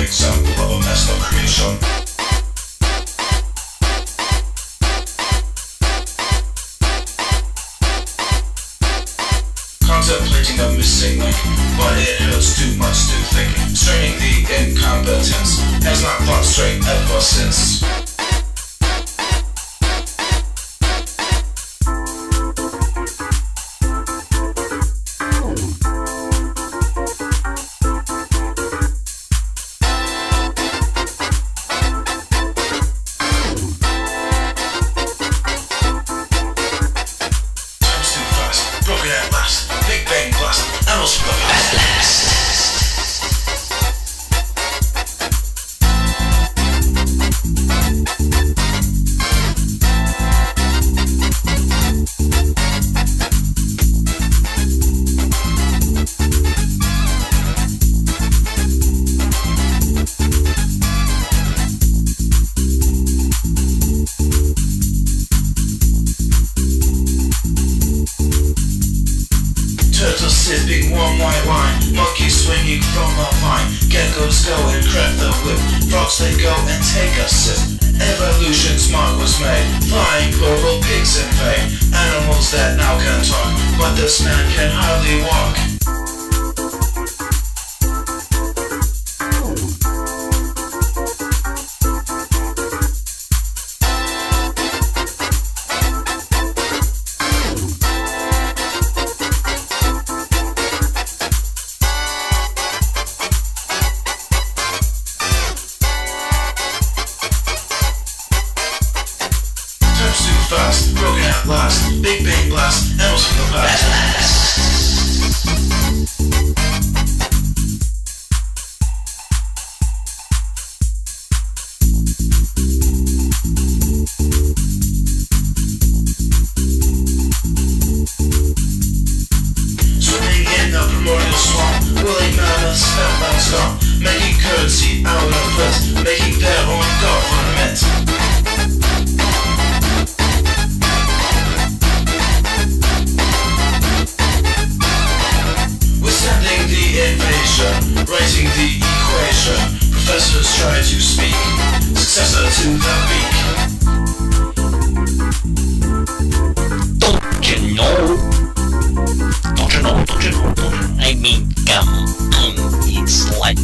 an example of a master creation. Contemplating a missing link, but it hurts too much to think. Straining the incompetence has not thought straight ever since. Warm white wine, monkeys swinging from a vine, geckos go and crack the whip, frogs they go and take a sip. Evolution's mark was made, flying purple pigs invade, animals that now can talk, but this man can hardly walk. Fast, broken at last, big bang blast, animals from the past. Don't you know? Don't you know? Don't you know? I mean, come it's like.